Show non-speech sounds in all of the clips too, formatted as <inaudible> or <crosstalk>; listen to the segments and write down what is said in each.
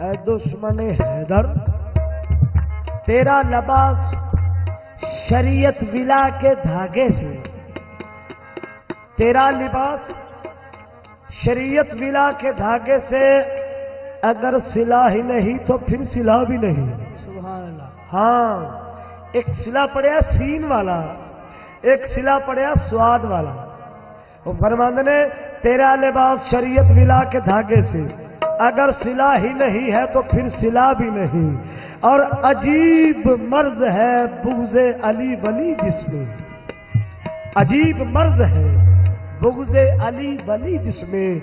दुश्मन हैदर तेरा लबास शरीयत विला के धागे से तेरा लिबास शरीयत विला के धागे से अगर सिला ही नहीं तो फिर सिला भी नहीं हाँ। एक सिला पड़िया सीन वाला एक सिला पड़िया स्वाद वाला। वो फरमांद ने तेरा लिबास शरीयत विला के धागे से अगर सिला ही नहीं है तो फिर सिला भी नहीं। और अजीब मर्ज है बुगजे अली वली जिसमें। अजीब मर्ज है बुगजे अली वली जिसमें।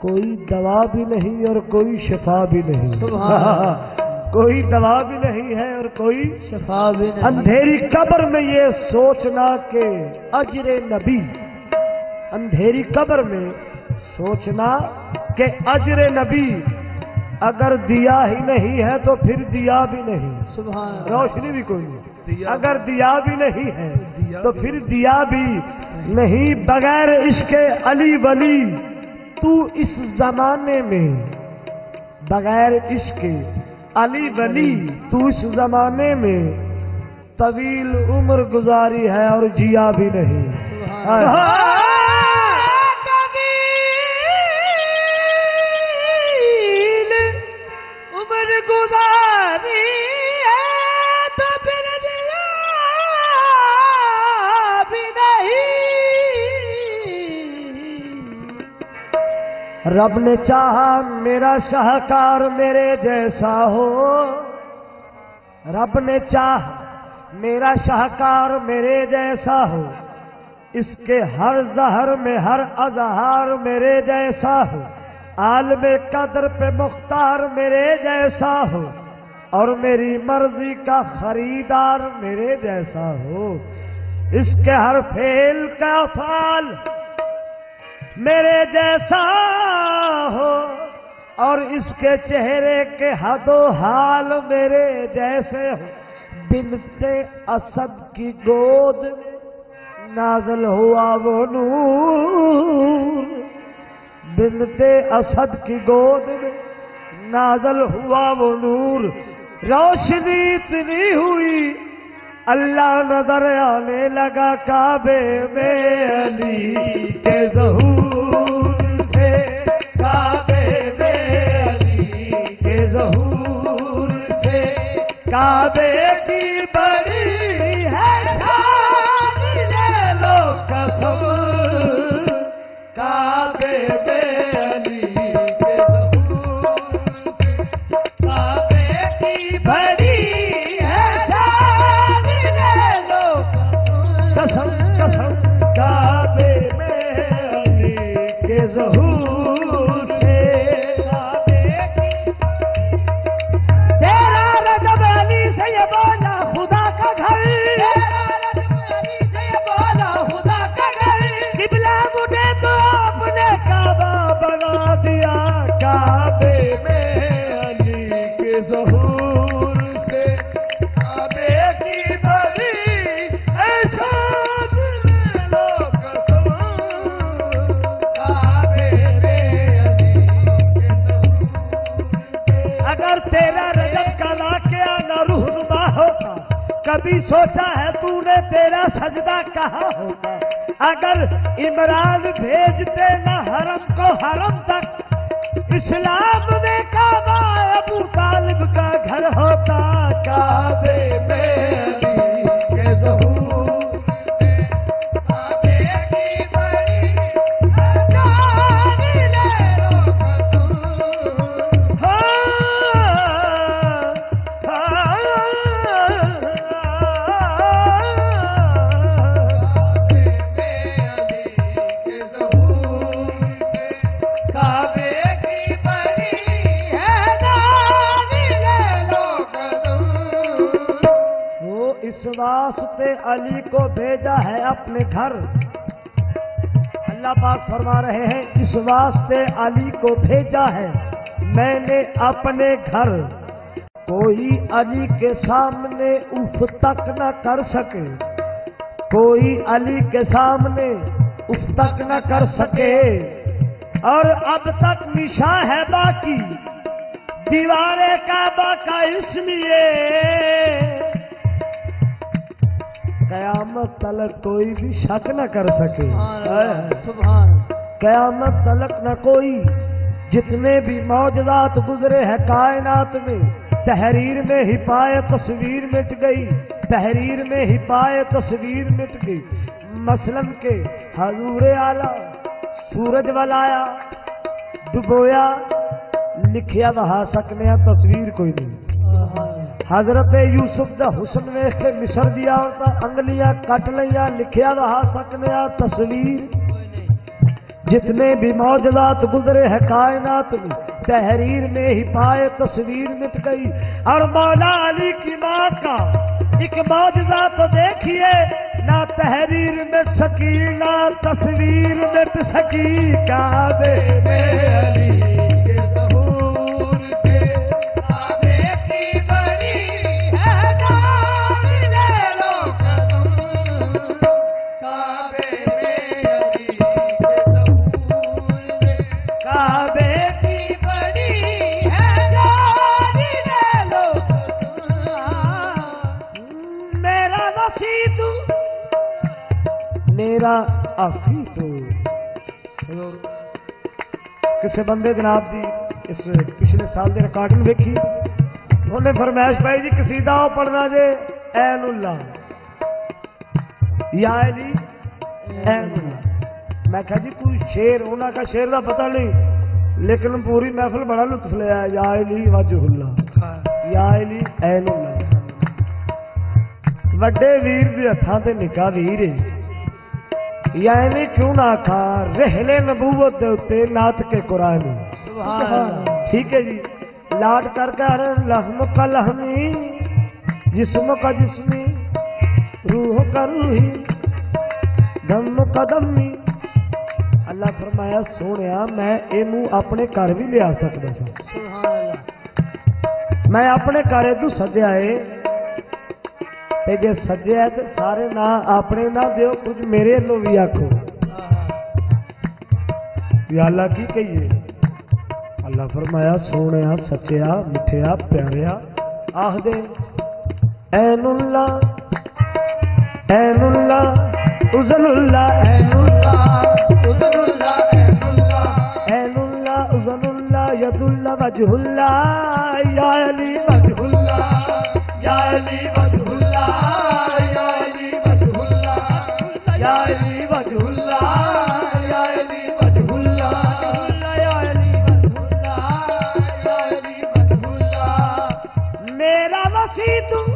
कोई दवा भी नहीं और कोई शफा भी नहीं। <laughs> कोई दवा भी नहीं है और कोई शफा भी नहीं। अंधेरी कब्र में ये सोचना के अजरे नबी। अंधेरी कब्र में सोचना के अजरे नबी अगर दिया ही नहीं है तो फिर दिया भी नहीं। अल्लाह रोशनी भी कोई नहीं। अगर दिया भी नहीं है तो फिर दिया भी नहीं। बगैर इसके अली वली तू इस जमाने में बगैर इसके अली वली तू इस जमाने में तवील उम्र गुजारी है और जिया भी नहीं। गुजारी तो फिर भी नहीं। रब ने चाहा मेरा शाहकार मेरे जैसा हो। रब ने चाह मेरा शाहकार मेरे जैसा हो। इसके हर जहर में हर अजहार मेरे जैसा हो। आलम कदर पे मुख्तार मेरे जैसा हो, और मेरी मर्ज़ी का खरीदार मेरे जैसा हो। इसके हर फेल का फाल मेरे जैसा हो, और इसके चेहरे के हदो हाल मेरे जैसे हो। बिनते असद की गोद में नाजल हुआ वो नूर। बिनते असद की गोद में नाजल हुआ वो नूर। रोशनी इतनी हुई, अल्लाह नज़र आने लगा काबे में अली के जहूर से। काबे में अली के जहूर से। काबे की बड़ी है शान ले लो कसम। Yeah. कभी सोचा है तूने तेरा सजदा कहा होगा? अगर इमरान भेजते न हरम को हरम तक, इस्लाम में काबा अबू तालिब का घर होता। काबे में के ज़हूर वास्ते अली को भेजा है अपने घर। अल्लाह पाक फरमा रहे हैं, इस वास्ते अली को भेजा है, मैंने अपने घर। कोई अली के सामने उफ तक न कर सके। कोई अली के सामने उफ तक न कर सके। और अब तक निशा है बाकी, दीवारे का बाका इसलिए। कयामत तलक कोई भी शक न कर सके। कयामत तलक न कोई, जितने भी मौजदात गुजरे हैं कायनात में, तहरीर में ही पाए तस्वीर मिट गई, तहरीर में ही पाए तस्वीर मिट गई। मसलन के हजूर आला सूरज वलाया, डुबोया, लिखिया वहा सकने तस्वीर कोई नहीं। हज़रत यूसुफ दा हुसन वेख के मिसर दिया अंगलियाँ कट लिया लिखिया वहा सकने तस्वीर। जितने भी मौजदात गुजरे है कायनात में, तहरीर में ही पाए तस्वीर मिट गई। और मौला अली की माँ का एक मौजदा तो देखिए, ना तहरीर मिट सकी, ना तस्वीर मिट सकी काबे में अली। ਕਿਸੇ ਬੰਦੇ ਜਨਾਬ ਦੀ ਇਸ ਪਿਛਲੇ ਸਾਲ ਦੇ ਰਿਕਾਰਡਿੰਗ ਵੇਖੀ ਉਹਨੇ ਫਰਮਾਇਸ਼ ਪਾਈ ਜੀ ਕਸੀਦਾ ਉਹ ਪੜਨਾ ਜੇ ਐਲੁੱਲਾ ਯਾ ਅਲੀ मैं कहा जी कोई शेर ਉਹਨਾਂ का शेर ਦਾ ਪਤਾ ਨਹੀਂ ਲੇਕਿਨ ਪੂਰੀ ਮਹਿਫਲ ਬੜਾ ਲੁਤਫ ਲਿਆ या अली वजहुल्ला या अली ऐनुल्ला ਵੱਡੇ ਵੀਰ ਦੇ ਹੱਥਾਂ ਤੇ ਨਿੱਕਾ ਵੀਰ ਏ ਜਾਂ ਐਵੇਂ ਕਿਉਂ ਨਾ ਆਖਾਂ ਰਹਿਲੇ ਨਬੂਵਤ ਦੇ ਉੱਤੇ ਨਾਤ ਕੇ ਕੁਰਾਨ सुभान ठीक है जी लाड कर कर लहम का लहमी जिस्म का जिस्मी रूह का रूही ਦਮ ਕਦਮੀ ਅੱਲਾ ਫਰਮਾਇਆ ਸੋਹਣਿਆ ਮੈਂ ਇਹਨੂੰ ਆਪਣੇ ਘਰ ਵੀ ਲਿਆ ਸਕਦਾ ਸੀ। ਮੈਂ ਆਪਣੇ ਘਰ ਇਹਨੂੰ ਸੱਦਿਆ ਏ। ਤੇ ਜੇ ਸੱਜਿਆ ਤੇ ਸਾਰੇ ਨਾ ਆਪਣੇ ਨਾ ਦਿਓ ਕੁਝ ਮੇਰੇ ਨੂੰ ਵੀ ਆਖੋ। ਯਾ ਅੱਲਾ ਕੀ ਕਹੀਏ? ਅੱਲਾ ਫਰਮਾਇਆ ਸੋਹਣਿਆ ਸੱਚਿਆ ਮਿੱਠਿਆ ਪਿਆਰਿਆ ਆਖਦੇ ਐਨੁੱਲਾ ਐਨੁੱਲਾ। मेरा मसी त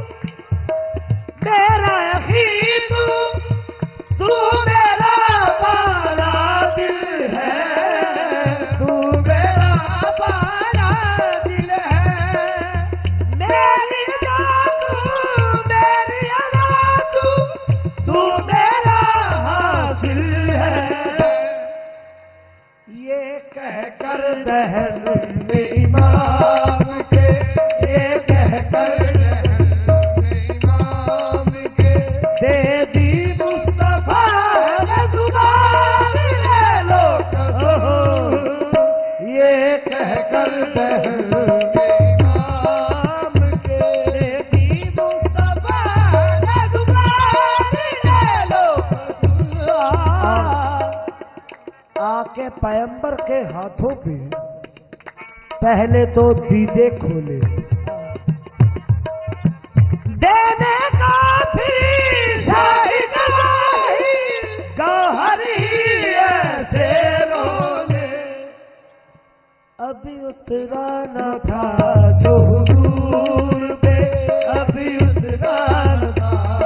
आके पैंबर के हाथों पे पहले तो दीदे खोले। देने का रोने। अभी उतरा न था जो हुजूर पे, अभी उतरा न था।